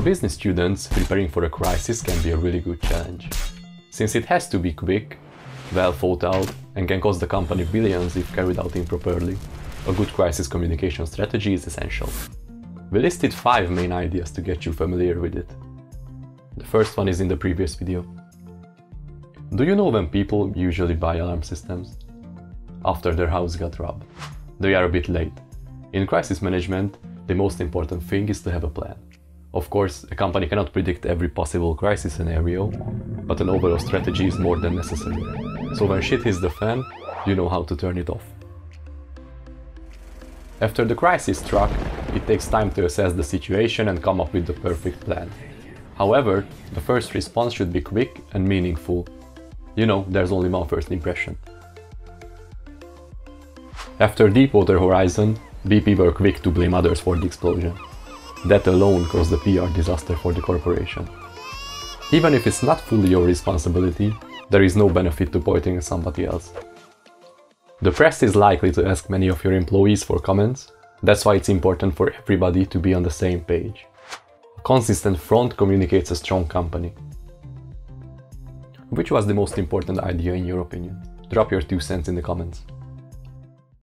For business students, preparing for a crisis can be a really good challenge. Since it has to be quick, well thought out, and can cost the company billions if carried out improperly, a good crisis communication strategy is essential. We listed 5 main ideas to get you familiar with it. The first one is in the previous video. Do you know when people usually buy alarm systems? After their house got robbed. They are a bit late. In crisis management, the most important thing is to have a plan. Of course, a company cannot predict every possible crisis scenario, but an overall strategy is more than necessary. So when shit hits the fan, you know how to turn it off. After the crisis struck, it takes time to assess the situation and come up with the perfect plan. However, the first response should be quick and meaningful. You know, there's only one first impression. After Deepwater Horizon, BP were quick to blame others for the explosion. That alone caused a PR disaster for the corporation. Even if it's not fully your responsibility, there is no benefit to pointing at somebody else. The press is likely to ask many of your employees for comments, that's why it's important for everybody to be on the same page. A consistent front communicates a strong company. Which was the most important idea in your opinion? Drop your two cents in the comments.